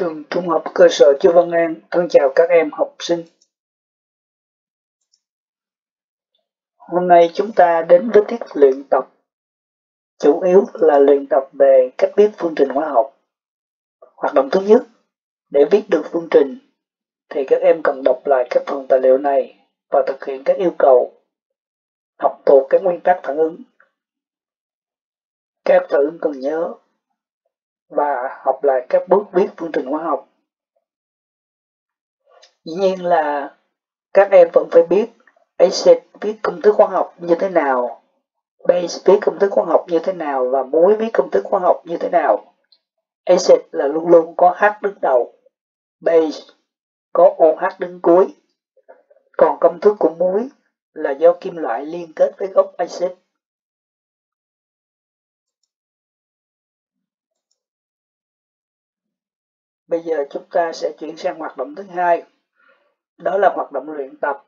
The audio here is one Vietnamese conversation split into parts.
Trường Trung học cơ sở Chu Văn An thân chào các em học sinh. Hôm nay chúng ta đến với tiết luyện tập, chủ yếu là luyện tập về cách viết phương trình hóa học. Hoạt động thứ nhất, để viết được phương trình thì các em cần đọc lại các phần tài liệu này và thực hiện các yêu cầu, học thuộc các nguyên tắc phản ứng. Các phản ứng cần nhớ và học lại các bước viết phương trình hóa học. Dĩ nhiên là các em vẫn phải biết acid viết công thức hóa học như thế nào, base viết công thức hóa học như thế nào và muối viết công thức hóa học như thế nào. Acid là luôn luôn có H đứng đầu, base có OH đứng cuối. Còn công thức của muối là do kim loại liên kết với gốc axit Bây giờ chúng ta sẽ chuyển sang hoạt động thứ hai. Đó là hoạt động luyện tập.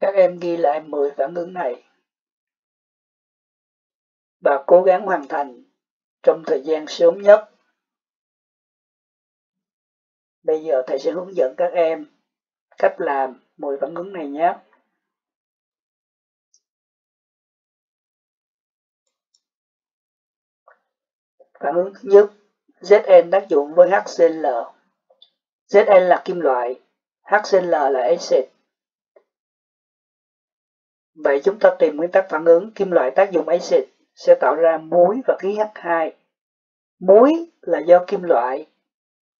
Các em ghi lại 10 phản ứng này và cố gắng hoàn thành trong thời gian sớm nhất. Bây giờ thầy sẽ hướng dẫn các em cách làm 10 phản ứng này nhé. Phản ứng thứ nhất Zn tác dụng với HCl. Zn là kim loại, HCl là axit. Vậy chúng ta tìm nguyên tắc phản ứng kim loại tác dụng axit sẽ tạo ra muối và khí H2. Muối là do kim loại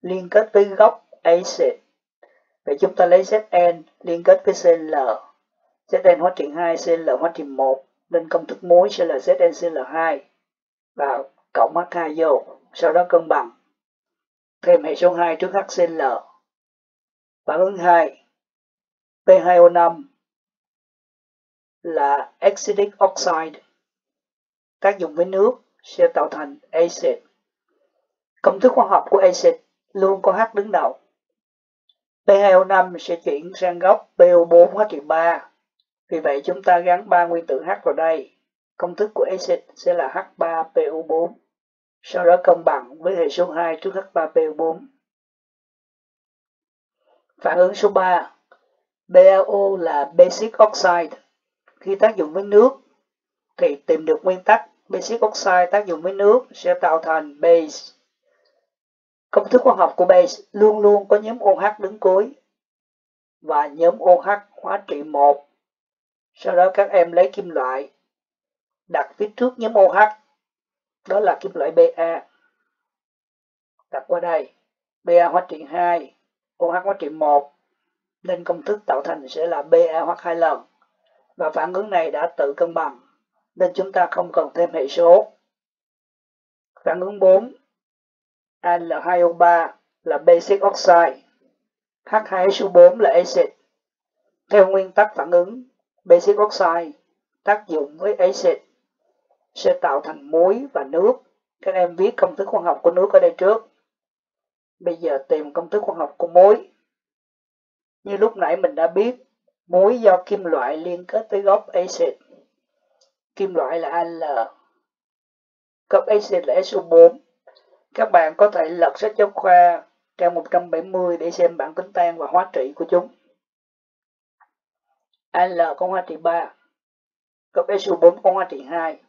liên kết với gốc axit. Vậy chúng ta lấy Zn liên kết với Cl. Zn hóa trị 2, Cl hóa trị 1 nên công thức muối sẽ là ZnCl2 và cộng H2 vô sau đó cân bằng. Thêm hệ số 2 trước HCl. Phản ứng 2. P2O5 là acidic oxide tác dụng với nước sẽ tạo thành acid. Công thức khoa học của acid luôn có H đứng đầu. P2O5 sẽ chuyển sang góc PO4 hóa trị 3. Vì vậy, chúng ta gắn ba nguyên tử H vào đây. Công thức của acid sẽ là H3PO4 sau đó cân bằng với hệ số 2 trước H3PO4. Phản ứng số 3. BaO là basic oxide. Khi tác dụng với nước thì tìm được nguyên tắc basic oxide tác dụng với nước sẽ tạo thành base. Công thức khoa học của base luôn luôn có nhóm OH đứng cuối và nhóm OH hóa trị 1. Sau đó các em lấy kim loại đặt phía trước nhóm OH đó là kim loại Ba đặt qua đây. Ba hóa trị 2 OH hóa trị 1 nên công thức tạo thành sẽ là Ba hoặc hai lần. Và phản ứng này đã tự cân bằng. Nên chúng ta không cần thêm hệ số. Phản ứng 4 Al2O3 là basic oxide. H2SO4 là acid. Theo nguyên tắc phản ứng, basic oxide tác dụng với acid sẽ tạo thành muối và nước. Các em viết công thức khoa học của nước ở đây trước. Bây giờ tìm công thức khoa học của muối. Như lúc nãy mình đã biết, muối do kim loại liên kết với gốc acid. Kim loại là Al. Gốc acid là SO4. Các bạn có thể lật sách giáo khoa trang 170 để xem bản tính tan và hóa trị của chúng. Al có hóa trị 3, gốc SO4 có hóa trị 2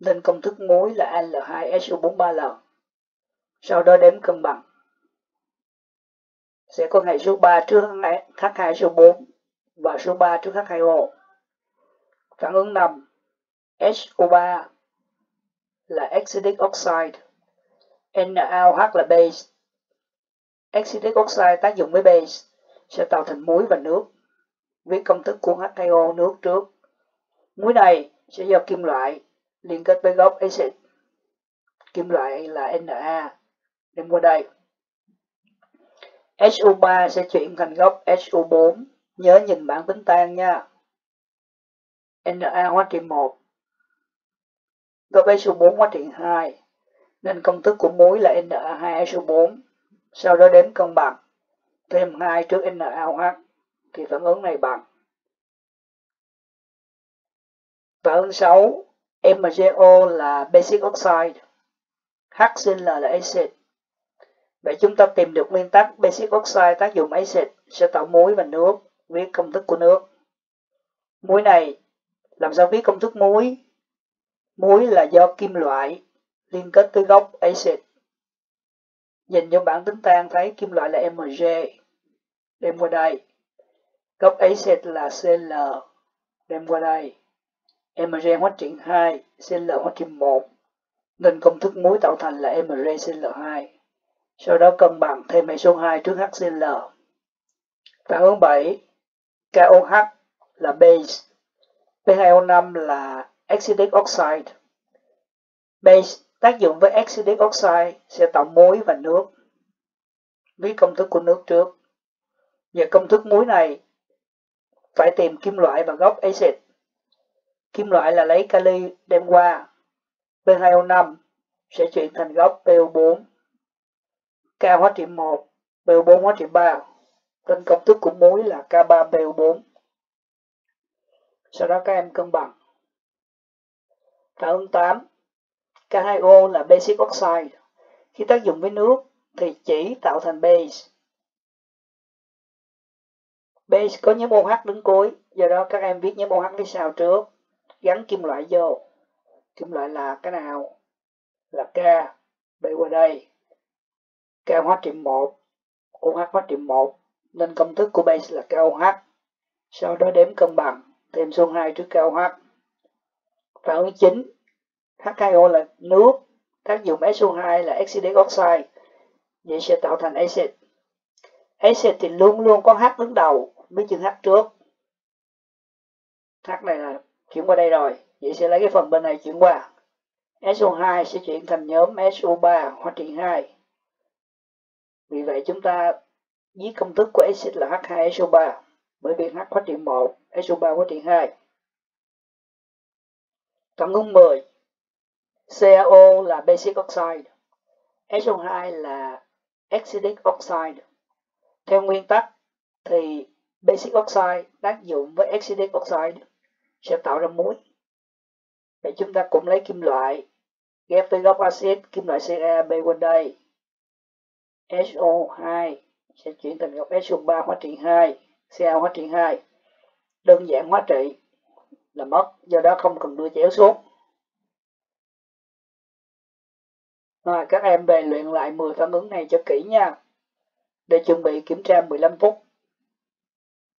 nên công thức muối là Al2SO43L. Sau đó đếm cân bằng. Sẽ có ngày số 3 trước H2SO4 và số 3 trước H2O. Phản ứng 5. SO3 là acidic oxide. NaOH là base. Acidic oxide tác dụng với base sẽ tạo thành muối và nước. Viết công thức của H2O nước trước. Muối này sẽ do kim loại liên kết với gốc acid kim loại là Na đem qua đây. SO3 sẽ chuyển thành gốc SO4 nhớ nhìn bảng tính tan nha. Na hóa trị 1 gốc SO4 hóa trị 2 nên công thức của muối là Na2SO4 sau đó đếm cân bằng. Thêm 2 trước NaOH thì phản ứng này bằng. Phản ứng 6 MgO là basic oxide HCl là acid. Vậy chúng ta tìm được nguyên tắc basic oxide tác dụng acid sẽ tạo muối và nước, viết công thức của nước. Muối này, làm sao viết công thức muối? Muối là do kim loại liên kết tới gốc acid. Nhìn vô bảng tính tan thấy kim loại là Mg, đem qua đây. Gốc acid là Cl, đem qua đây. Mg hóa triển 2, Cl hóa triển 1, nên công thức muối tạo thành là MgCl2. Sau đó cân bằng thêm hệ số 2 trước HCl. Phản ứng 7, KOH là base, P2O5 là acidic oxide. Base tác dụng với acidic oxide sẽ tạo muối và nước. Viết công thức của nước trước. Và công thức muối này phải tìm kim loại và gốc acid. Kim loại là lấy kali đem qua P2O5 sẽ chuyển thành gốc PO4. K hóa trị 1, PO4 hóa trị 3. Tên công thức của muối là K3PO4. Sau đó các em cân bằng. Phản ứng 8. K2O là basic oxide. Khi tác dụng với nước thì chỉ tạo thành base. Base có nhóm OH đứng cuối, do đó các em viết nhóm OH phía sau trước, gắn kim loại vô. Kim loại là cái nào? Là K. B qua đây. K hóa trị 1, OH hóa trị 1, nên công thức của base là KOH. Sau đó đếm cân bằng, thêm số 2 trước KOH. Phản ứng chính, H2O là nước, tác dụng SO2 là acidic oxide, vậy sẽ tạo thành acid. Acid thì luôn luôn có H đứng đầu, với chữ H trước. H này là chuyển qua đây rồi, vậy sẽ lấy cái phần bên này chuyển qua. SO2 sẽ chuyển thành nhóm SO3 hóa trị 2. Vì vậy chúng ta viết công thức của acid là H2SO3 bởi vì H hóa trị 1, SO3 hóa trị 2. cảm ứng 10. CaO là basic oxide, SO2 là acidic oxide. Theo nguyên tắc thì basic oxide tác dụng với acidic oxide sẽ tạo ra muối. Vậy chúng ta cũng lấy kim loại ghép tới gốc axit kim loại Ca bay qua đây. SO2 sẽ chuyển thành gốc SO3 hóa trị 2, Ca hóa trị 2. Đơn giản hóa trị là mất, do đó không cần đưa chéo xuống. Rồi các em về luyện lại 10 phản ứng này cho kỹ nha. Để chuẩn bị kiểm tra 15 phút.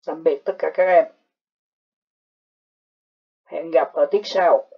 Tạm biệt tất cả các em. Hẹn gặp ở tiết sau.